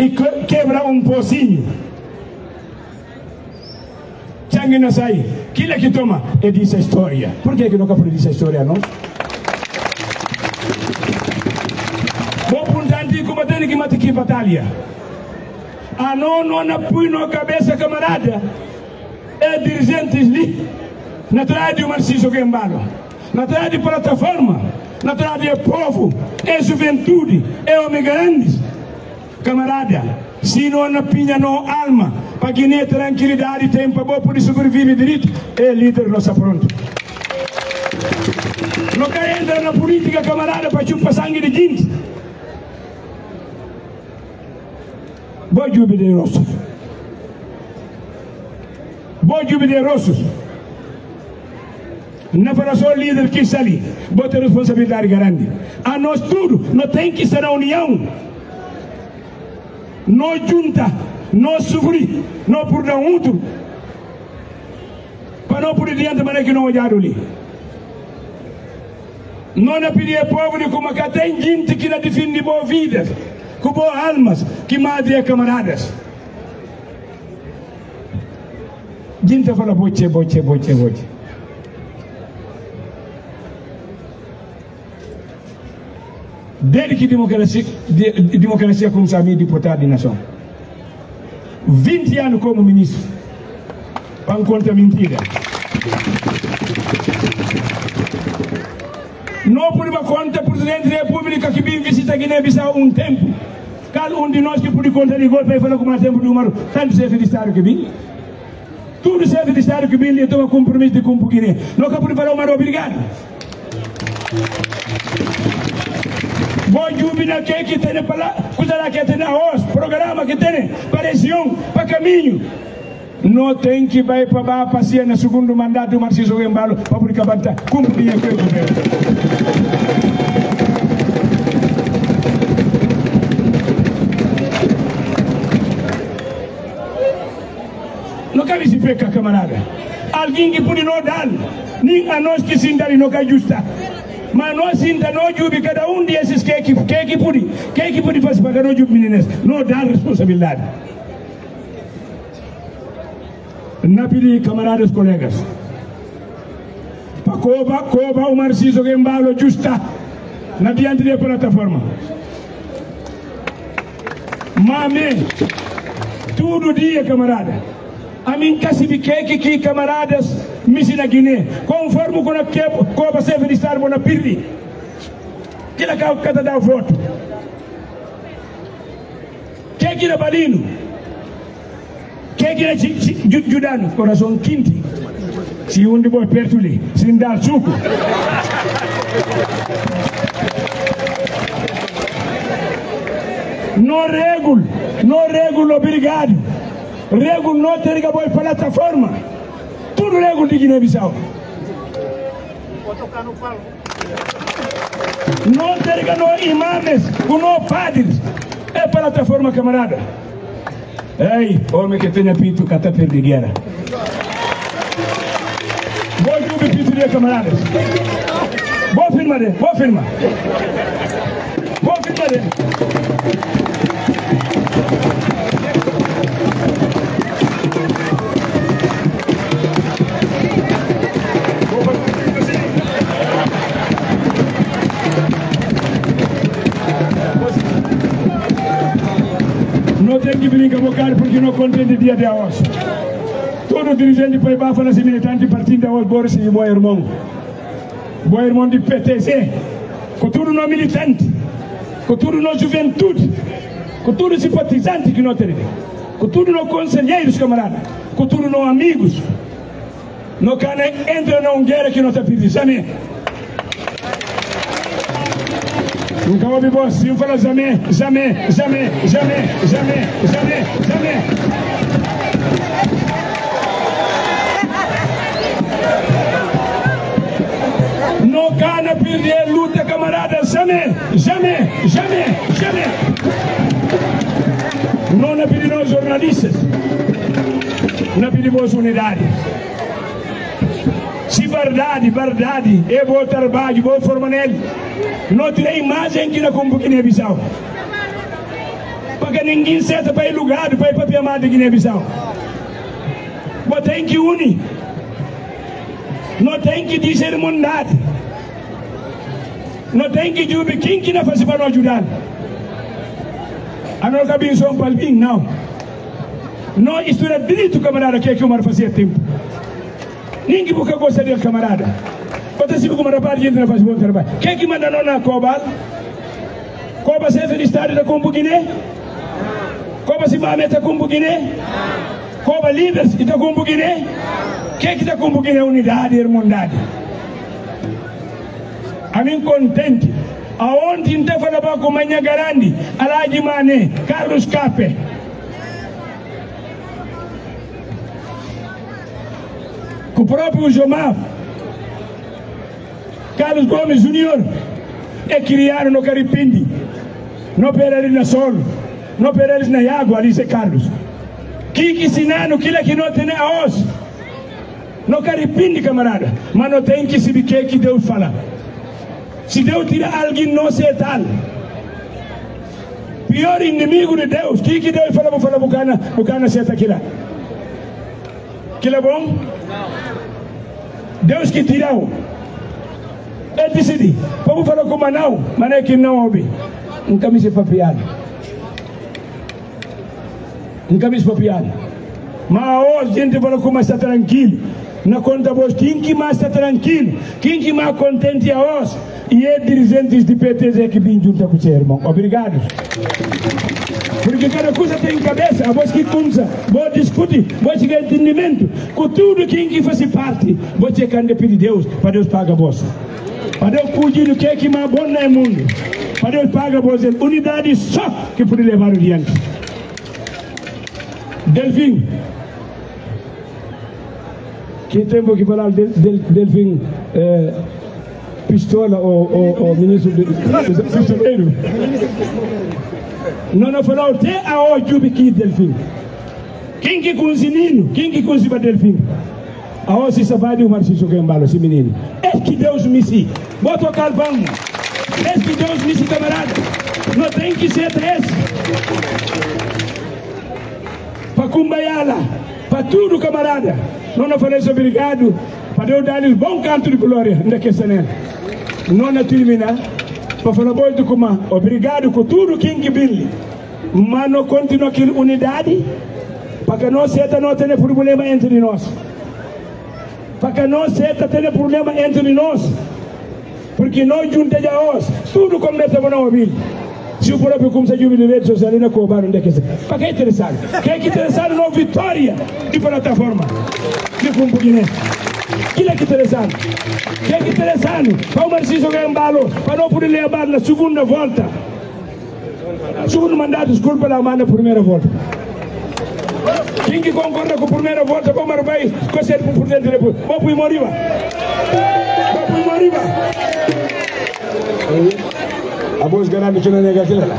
Speaker 10: E que- quebra um pocinho. Sangue não sai. É que toma? É a história. Por que, que nunca foi diz a história, não? Bom puntanti combatente que mata aqui batalha. A não, não põe na cabeça, camarada. É dirigentes ali. Na trás o Marciso Gembalo. Na trás de plataforma. Na trás é povo. É juventude. É homem grandes. Camarada, se não na pinha não alma, para que nem tranquilidade e tempo bom por sobreviver direito, é líder nossa pronto. Não quer entrar na política, camarada, para chupar sangue de gente. Boa júbilo de rossos. Não só líder que está ali. Bota responsabilidade grande. A nós tudo, não tem que ser a união. Não junta, não sofrer, não por dar outro. Para não por diante, mas que não olhar ali. Não é pedir pobre como que tem gente que não defende boas vidas, com boas almas, que madre é camaradas. Gente fala boche, boche, boche, boche. Desde que democracia, de, de- democracia começou a mim deputado de nação. 20 anos como ministro. Para contra mentira. Não por uma conta, presidente da República que vem visitar Guiné-Bissau um tempo. Cada um de nós que pode contar de golpe e falar com mais tempo do número, tanto chefe de Estado que vem. Tudo chefe de Estado que vem, ele toma compromisso de cumprir que pode falar uma obrigado. Bom jubina que que tem para lá, coisa lá que na os, programa que tem, para região, para caminho. Não tem que vai para lá passear no segundo mandato do Marciso Gembalo para publicar banta, cumprir aquele governo. Não cabe se peca, camarada. Alguém que pode não dar, nem a nós que sinta não cai justa. Sinta não jubi cada um desses que que pode, que que pode fazer para não jubi meninas, não dá responsabilidade. Na pedi camaradas colegas. Para coba coba o Marciso Gembalo justa na diante da plataforma. Mame, tudo dia, camarada. A mim casibi que que camaradas misi na Guiné. Conforme com a que coba se de estar na pirri. Que la cau cada dá voto. Que que na balino. Que que na judano coração quinti. Se um de boy perto ali, sem dar suco. No regul, no regul obrigado. Tem que boy plataforma. Tudo regul de Guiné-Bissau. Que no imames, no padres. É plataforma, camarada. Ei, homem que tenha pinto, de guerra. Boa pinto de camaradas. Boa firma, de, boa firma. Boa firma, de. Não tem que brincar bocar porque não contente dia de hoje. Todo dirigente foi bafa nesse militante partido da Boris e meu irmão. Meu irmão de PTC. Com tudo no militante. Com tudo no juventude. Com tudo simpatizante que não tem. Com tudo no conselheiros, camarada. Com tudo no amigos. No cane entra na guerra que não pedindo. Jamais. Nunca ouvi voz assim falar jamais, jamais, jamais, jamais, jamais, jamais, jamais. Não cana perder luta, camarada, jamais, jamais, jamais, jamais. Não na pedir nós jornalistas, na pedimos unidade. Se verdade, é bom trabalho, bom forma nele. Não tem imagem que na como Guiné-Bissau. Porque ninguém senta para ir lugar para ir para Piamar de Guiné-Bissau. Mas tem que unir. Não tem que dizer mandade. Não tem que dizer quem que não faz para nós ajudar. A não cabe só um palpinho, não. Não, isto era direito, camarada, que é que o Mar fazia tempo. Ninguém busca gosta dele, camarada. Bota se como rapaz, gente faz bom trabalho. Quem que manda não na Coba? Coba se do estado da Combo Guiné? Coba se Mameta Combo Guiné? Coba líderes da Combo Guiné? Quem que da Combo Guiné? Unidade e irmandade. A mim contente. Aonde inte fala ba ko manya garandi, Alaji Mane, Carlos Cape. O próprio Jomar, Carlos Gomes Júnior, é criado no Caripindi, não para ele na solo, não para eles na água, é Carlos. Que que ensinando, que que não tem a os. No Caripindi, camarada, mas não tem que se biquer que Deus fala. Se Deus tira alguém, não se é tal. Pior inimigo de Deus, que que Deus fala, vou falar, bucana, bucana seta aqui lá. Que é bom? Deus que tirou. Ele decidi. Vamos falar com o Manau, mas é que não ouve. Nunca me se papiado. Nunca me se papiado. Mas hoje a gente fala como está tranquilo. Na conta vos, quem que mais está tranquilo? Quem que mais contente a hoje? E é dirigentes de PTZ que vim junto com você, irmão. Obrigado. Porque cada coisa tem cabeça, a voz que começa, vou discutir, vou chegar a entendimento, com tudo quem que faz parte, vou chegar de pedir Deus, para Deus pagar a voz. Para Deus cuidar do que é que mais bom no mundo. Para Deus pagar a voz, unidade só que pode levar adiante. Delfim. Que tempo que falar del, del, Delfim eh, pistola ou, ou, ou ministro de, pistoleiro? Não, não falou até a hoje que Delfim. Quem que cozinhino? Quem que cozinha Delfim? A hoje se vai de um marciso que embalo, esse menino. É que Deus o carvão. É que Deus me se, camarada. Não tem que ser desse. Para cumbaiala. Para tudo, camarada. Não não falei obrigado. Para Deus dar-lhes bom canto de glória. Onde é que é Não na terminar. Falar bom de como. Obrigado por tudo que vim. Mas não continua aqui unidade. Para que não seja não tenha problema entre nós. Para que não seja tenha problema entre nós. Porque nós juntos já nós. Tudo começa a não ouvir. Se o próprio como se de rede social ainda cobrar onde é que é. Para que é interessado? Quem é que interessado na vitória de plataforma? De Cumbo Quem é que é que interessado? Para o Marciso ganhar embalo, para não poder levar na segunda volta. Segundo mandato, desculpa lá, mas na primeira volta. Quem que concorda com a primeira volta, como o país, com ser por dentro depois. Vamos para o Moriba. Vamos para o Moriba. A voz grande que não nega aquilo lá.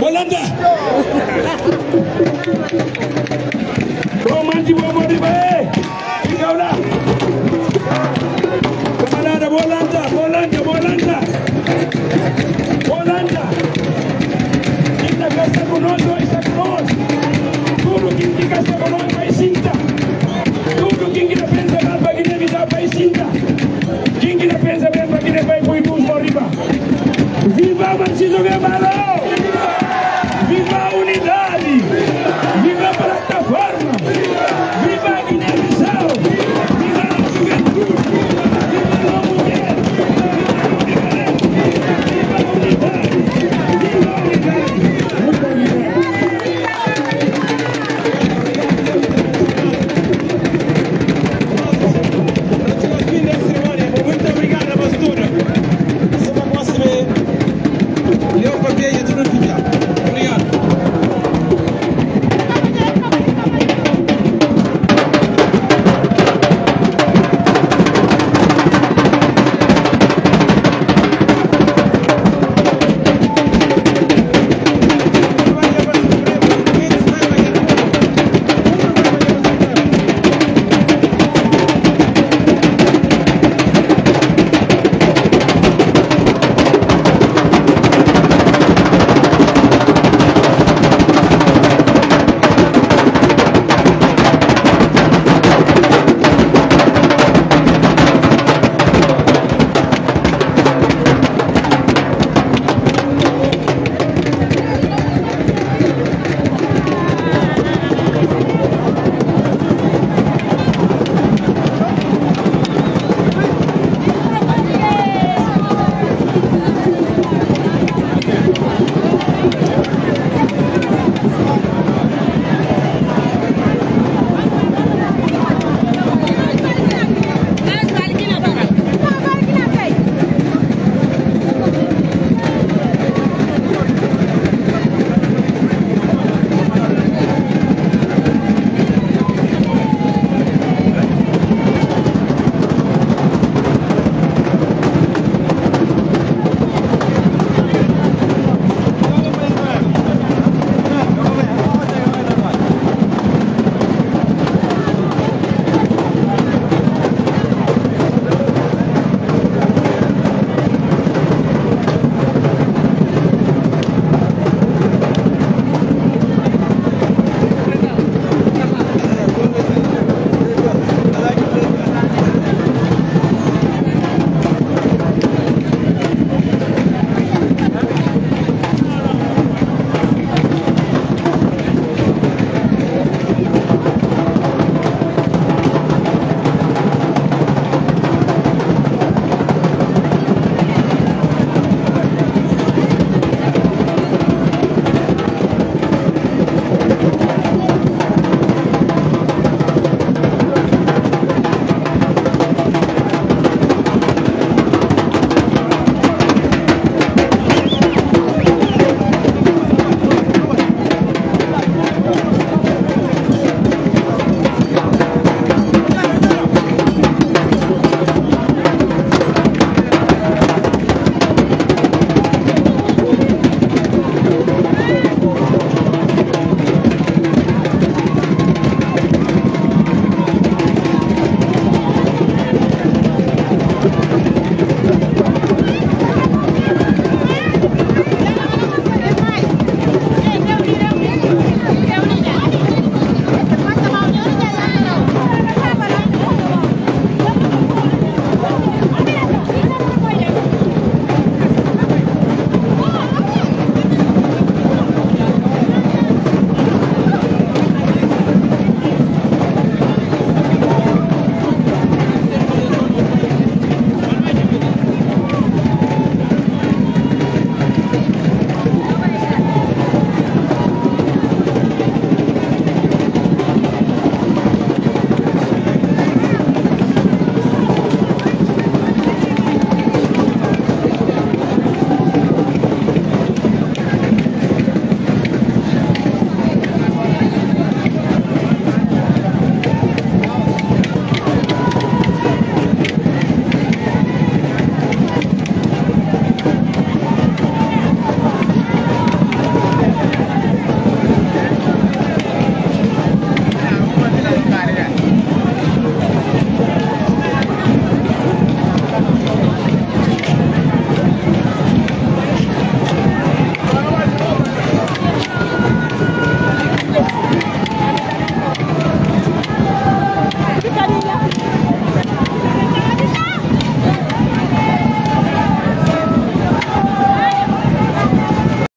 Speaker 10: Bolanda! Romanti bo Moriba, eh! Fica lá! Camarada, Bolanda, Bolanda, Bolanda! Bolanda! Quinta festa conosco, está conosco! Tudo quem que gasta conosco vai sinta! Tudo quem que pensa mal para Guiné-Bissau vai sinta! Quem que pensa bem para Guiné vai para Ibus Moriba! Viva Marciso Guevara! Viva unidade!